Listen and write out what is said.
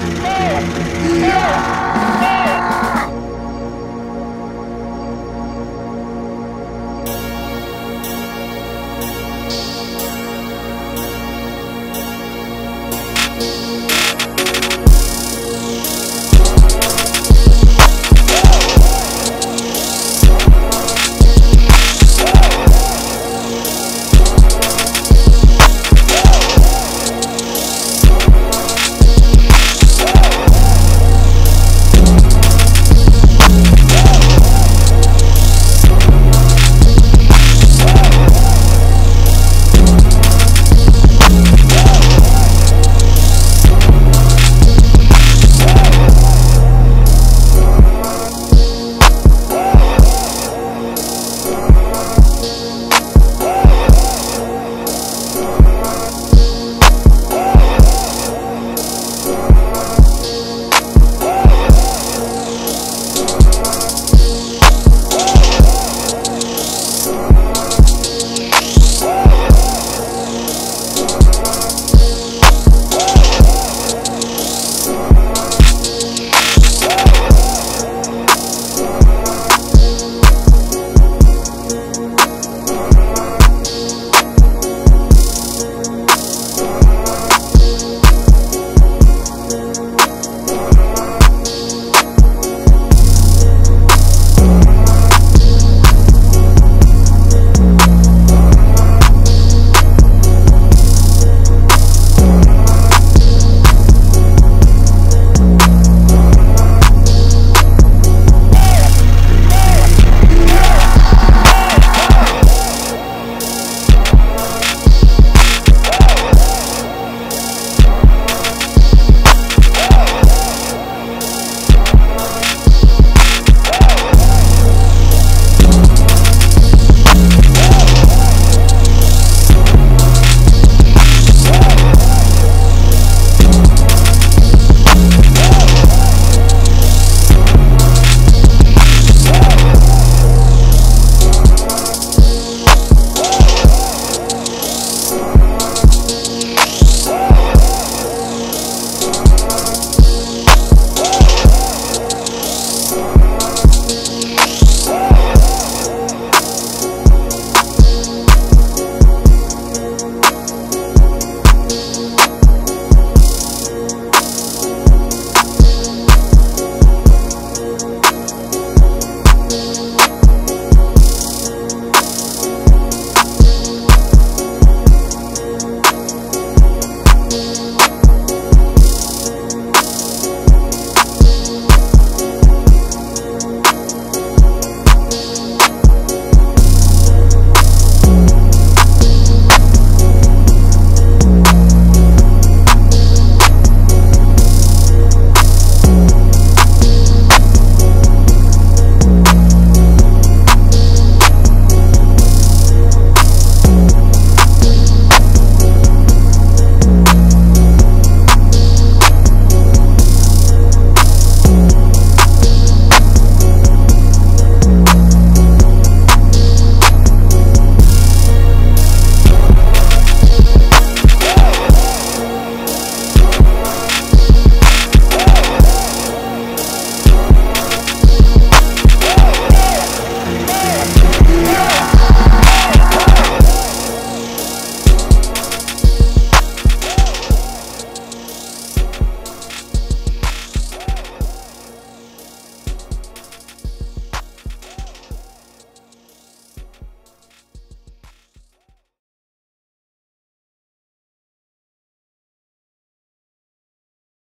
Yeah!